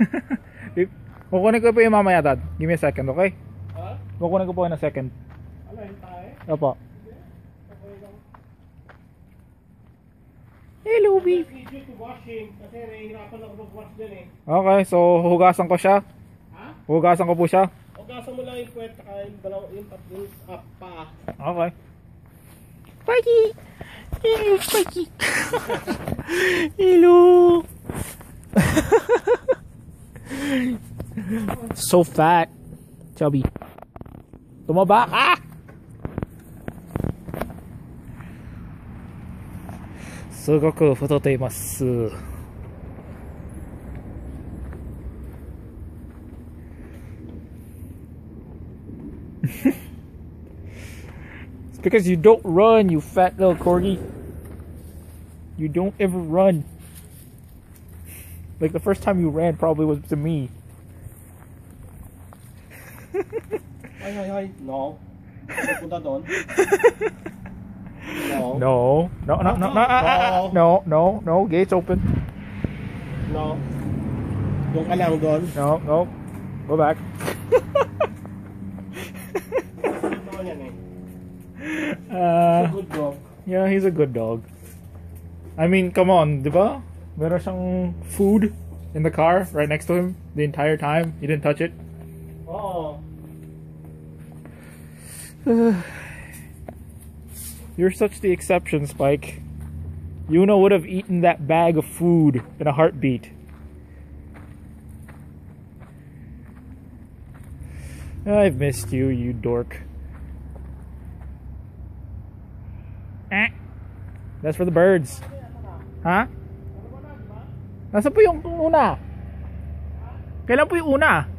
Kukunin ko po yung mamaya, Dad. Give me a second, okay? Ha? Kukunin ko po in a second. Ano, hintay? Opo. Hello, din eh. Okay, so hugasan ko siya. Ha? Hugasan ko po siya. Hugasan mo lang yung puwet at yung dalaw, yung tat, yung ah, paa. Okay. Spikey! Hello, Spikey! Hello! So fat. Chubby. Tumaba ah! ka! Sugoku futote imasu. It's because you don't run, you fat little corgi. You don't ever run. Like the first time you ran probably was to me. Ay, ay, ay. No. Punta doon. No. No, no, no, no, no, ah, ah, ah. no, no, no. Gates open. No. Doon ka lang doon. No, no. Go back. Uh, Good dog. yeah, he's a good dog. I mean, come on, diba? Meron siyang food in the car right next to him the entire time. He didn't touch it. Oo. You're such the exception, Spike. Yuna would have eaten that bag of food in a heartbeat. I've missed you, you dork. Eh. That's for the birds. Huh? Nasaan po yung una? Kailan?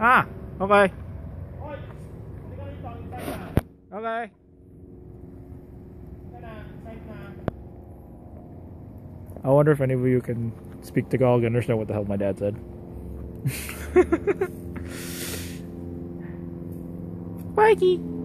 Ah, okay. Hoy! Hindi ka rito. Inside na. Okay. Inside na. Inside na. I wonder if any of you can speak Tagalog and understand what the hell my dad said. Mikey.